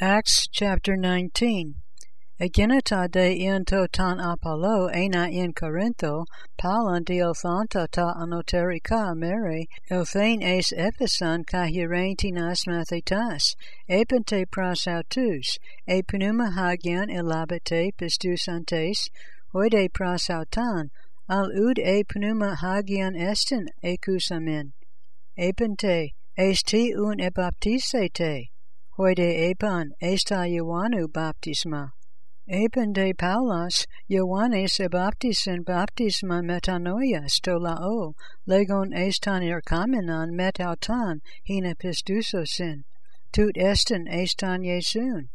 Acts chapter 19. Eginata de iento tan apollo ena in Corintho, palan diothanta ta anoterica mere, elthein es ephesan ca hierentinas mathetas, epente pras autus, e pneuma hagian elabete pistus antes, hoide pras autan, al ud e pneuma hagian estin ecusamen, epente, esti un ebaptisete, hoide epan esta Ioannu baptisma. Epan de Paulas Ioannes ebaptisen baptisma metanoia stolao, legon estan erkamenan metautan hina pistusosin, tut estin estan Jesun.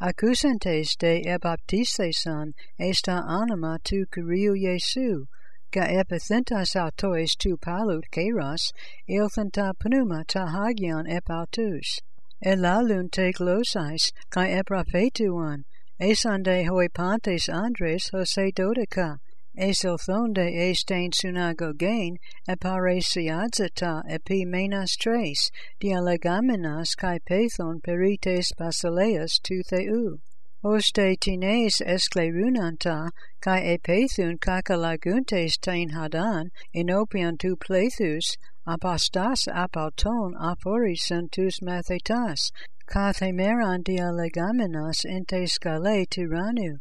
Accusantes de ebaptisesan esta anima tu kuriu Jesu, ga epithentas autois tu palut keras, ilthanta pneuma ta hagion epautus elalun te glosais kai epraphetuan, esande hoi pantes andres hose dodica, esilthonde estain synagogein eparesiadzata epi menas tres, dialegamenas kai pethon perites basileus tu theu. Hoste tines esclerunanta, kai epethun kakalaguntes tain hadan, inopian tu plethus, apostas apauton aphoris centus mathetas, kathe meran dia legamenas ente scale tiranu,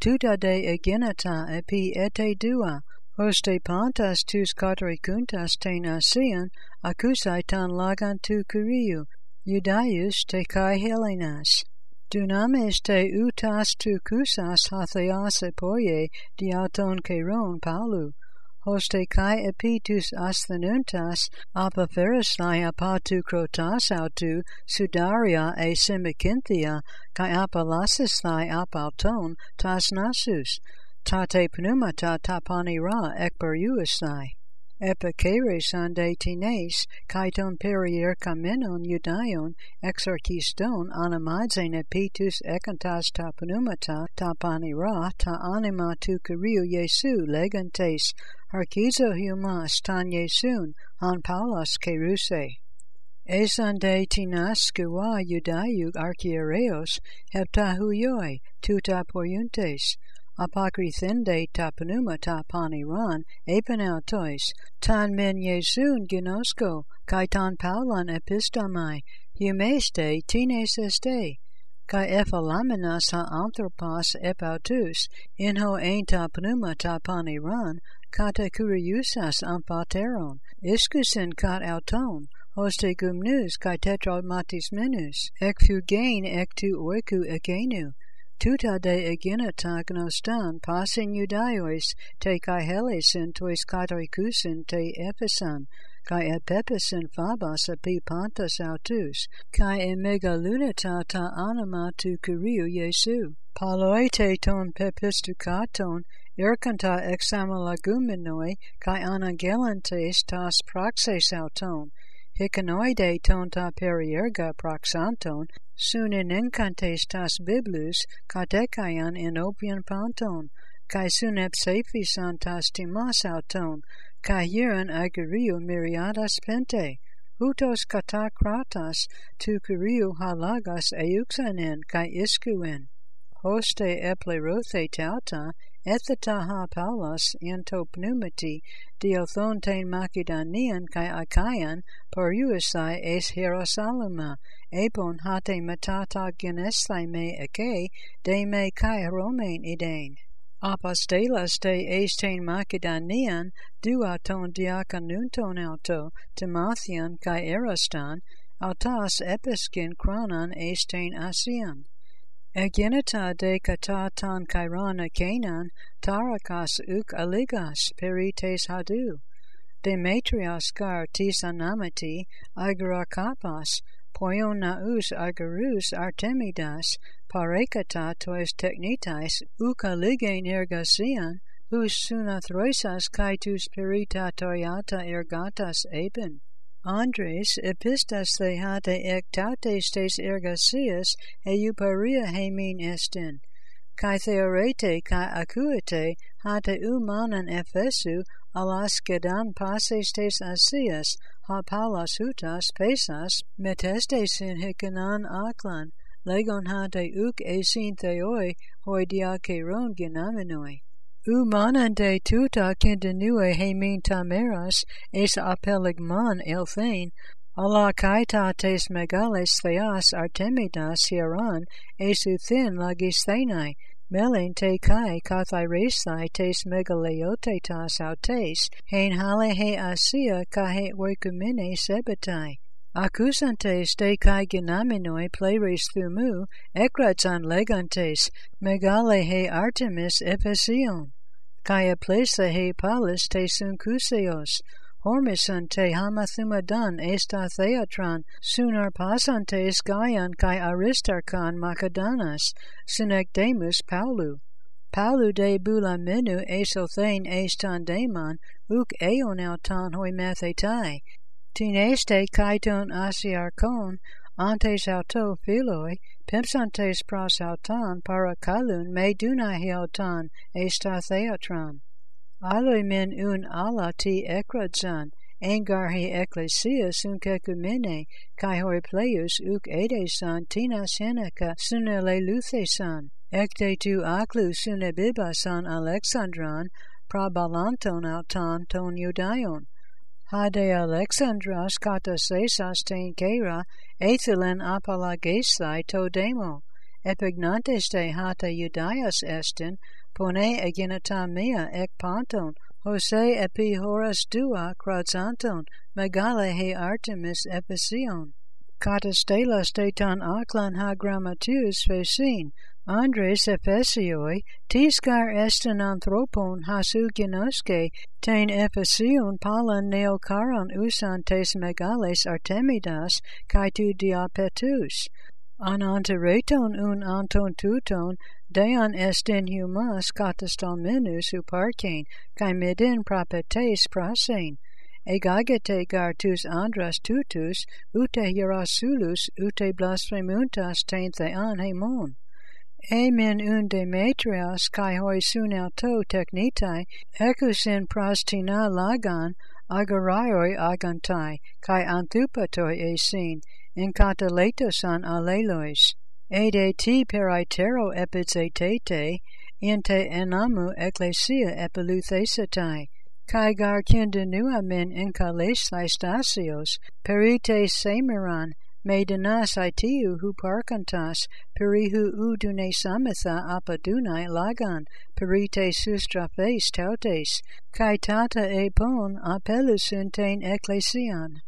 tuta de eginata epi ete dua, hoste pantas tus catricuntas ten asian, accusai tan lagan curiu, Judaius te kai Helenas. Dunames te utas tu kusas hatheas epoie diauton keron paulu, hoste kai epitus asthenuntas apapherisai apatu krotas autu sudaria e semikinthia kai apalasisai apauton tas nasus. Tate pneumata tapani ra ekperiusai epiceres ande tines kaiton perier kamenon judaion exarchiston animadzen epitus ekantas ta pneumata tapani ra ta anima tu kuriu Jesu legantes Archizo humas tan Jesun han Paulas keruse. Esande tinas skua judaiu archiereos heptahuioi tuta poiuntes, apakrithende ta pneuma ta paniran epenautois, tan men Jesun ginosko, kai tan Paulan epistamai, humeste tines este, kai ephalaminas ha anthropos epautus, in ho ein ta pneuma ta paniran, kata kuriusas ampateron, iskusin kat auton, hoste gumnus kai tetraumatis menus, ek fugain ek tu oiku egenu, tuta de eginata gnostan pasin judaios te kai helesin tois katarikusin te ephesan, kai epepesin fabas epi pantas autus, kai emegalunata ta anima tu kuriu Jesu. Paloete ton pepistukaton Irkanta examalaguminoi kai anangelantes tas praxes auton, hikanoide tonta perierga proxanton, sun in encantes tas biblus cadecaian in opian panton, cae sun epsephis antas timas auton, cae hieran agiriu myriadas pente, utos catacratas tu curiu halagas euxanen cae iscuen. Hoste eplerothe tauta, etheta ha paulas ento pneumati diothontein Macedonian kai Achaean poriusai es Hierosalima epon hate matata genesthai me eke de me kai romain idein. Apostelas te estein Macedonian duaton diaconunton auto Timotheon kai Erastan autas episkin chronon estein Asian. Egenita de kata tan kairana kanan tarakas uk aligas perites hadu. Demetrios gar tis anamati agarakapas poion naus agarus artemidas parekata tois technitais uka ligain ergasian hus sunathroisas kaitus perita toriata ergatas eben. Andres epistas thehate ec tautes tes ergasias euparia hemin estin, kai theorete kai acuite hate umanan manan efesu alas quedan passes tes asias, ha palas hutas pesas metestes in hikanan aklan, legon hate uk esin theoi hoi diakeron genamenoi. U manante tuta kindenue hemin tameras es apeligman elthein, Allah kaita tes megales theas artemidas hieran esu thin lagisthenai, melin te kai kathairesai tes megaleotetas autes, hein hale he asia kahe oikumene sebetai. Accusantes te kai genaminoi pleres thumu, ekratzan legantes, megale he Artemis ephesion, kai aplesa he palus te sunkuseos, hormison te hamathumadan esta theatron, sunar pasantes gaian kai aristarchon macadanas, sunecdemus Paulu. Paulu de bula menu esothain estan daemon, uk eon auton hoi mathetai, tin este kaiton asiarchon, antes auto philoi, pempsantes pros auton parakalun me dunai auton esta theatron. Aloi men un ala ti ekradzan, engar he ecclesias un kecumene, kai hoi pleius uk edesan tina seneca sunele luthesan, ecte tu aclu sune bibasan Alexandran, prabalanton auton ton Judaion. Hade Alexandras katas esas ten kera, ethylen apalagesai to demo, epignantes te hata Judaias estin, pone aginatam mea ek panton, Jose epi horas dua kratzanton, megale he Artemis epicyon. Katastelas tetan aklan ha grammatus fesin, Andres Ephesioi, tiscar estin anthropon hasu ginoske, ten Ephesion palan neokaron usan tes megales Artemidas, kai tu diapetus. Anantereton un anton tuton, dean estin humas katastalmenus uparkein, kai midin propetes prasein. Egagete gartus andras tutus, ute hierasulus, ute blasphemuntas ten thean hemon. Emin un Demetrios kai hoi sun auto technitai, ekusin prastina lagan, agaraioi agantai, kai anthupatoi esin, in kataletosan alelois. Ede ti peritero epizetete, in te enamu ecclesia epiluthesetai, kai gar kindenua men incales stasios, perite semiran, me denas itiu hu parkantas, perihu udune samitha apadunai lagan, perite sustrapes tautes, kai tata epon apelus in ecclesian.